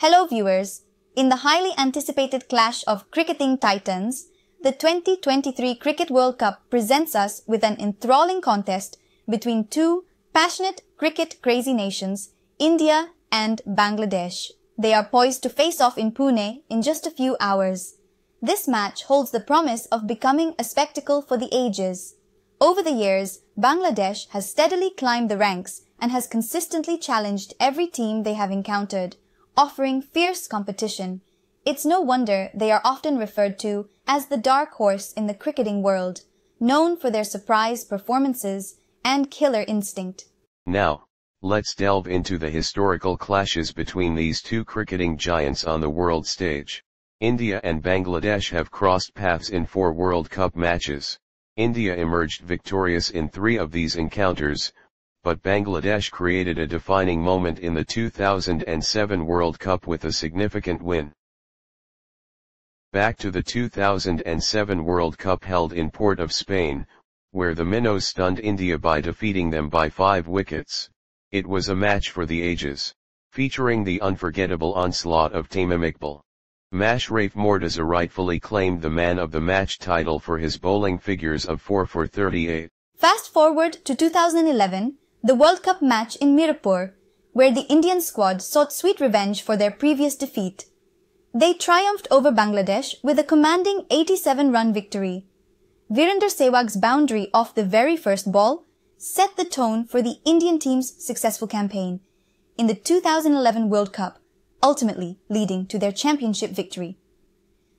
Hello viewers. In the highly anticipated clash of cricketing titans, the 2023 Cricket World Cup presents us with an enthralling contest between two passionate cricket crazy nations, India and Bangladesh. They are poised to face off in Pune in just a few hours. This match holds the promise of becoming a spectacle for the ages. Over the years, Bangladesh has steadily climbed the ranks and has consistently challenged every team they have encountered offering fierce competition. It's no wonder they are often referred to as the dark horse in the cricketing world, known for their surprise performances and killer instinct. Now, let's delve into the historical clashes between these two cricketing giants on the world stage. India and Bangladesh have crossed paths in four World Cup matches. India emerged victorious in three of these encounters, but Bangladesh created a defining moment in the 2007 World Cup with a significant win. Back to the 2007 World Cup held in Port of Spain, where the Minnows stunned India by defeating them by five wickets. It was a match for the ages, featuring the unforgettable onslaught of Tamim Iqbal. Mashrafe Mortaza rightfully claimed the man of the match title for his bowling figures of 4 for 38. Fast forward to 2011, the World Cup match in Mirpur, where the Indian squad sought sweet revenge for their previous defeat. They triumphed over Bangladesh with a commanding 87-run victory. Virender Sehwag's boundary off the very first ball set the tone for the Indian team's successful campaign in the 2011 World Cup, ultimately leading to their championship victory.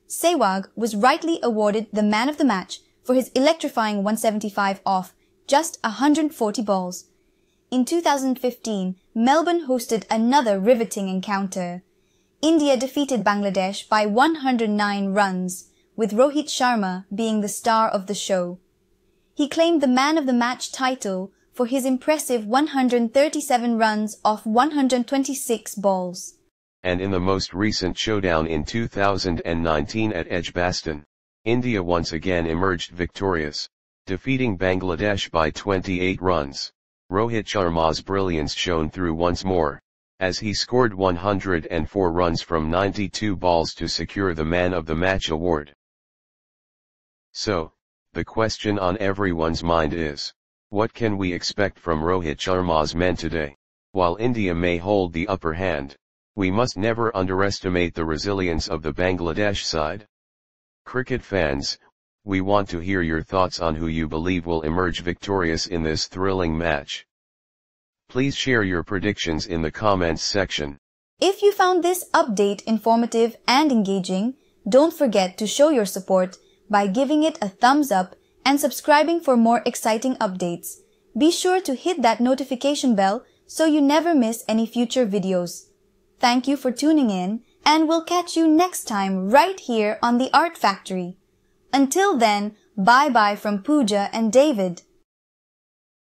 Sehwag was rightly awarded the man of the match for his electrifying 175 off just 140 balls. In 2015, Melbourne hosted another riveting encounter. India defeated Bangladesh by 109 runs, with Rohit Sharma being the star of the show. He claimed the man of the match title for his impressive 137 runs off 126 balls. And in the most recent showdown in 2019 at Edgbaston, India once again emerged victorious, defeating Bangladesh by 28 runs. Rohit Sharma's brilliance shone through once more, as he scored 104 runs from 92 balls to secure the Man of the Match award. So, the question on everyone's mind is, what can we expect from Rohit Sharma's men today? While India may hold the upper hand, we must never underestimate the resilience of the Bangladesh side. Cricket fans, we want to hear your thoughts on who you believe will emerge victorious in this thrilling match. Please share your predictions in the comments section. If you found this update informative and engaging, don't forget to show your support by giving it a thumbs up and subscribing for more exciting updates. Be sure to hit that notification bell so you never miss any future videos. Thank you for tuning in and we'll catch you next time right here on the Art Factory. Until then, bye bye from Pooja and David.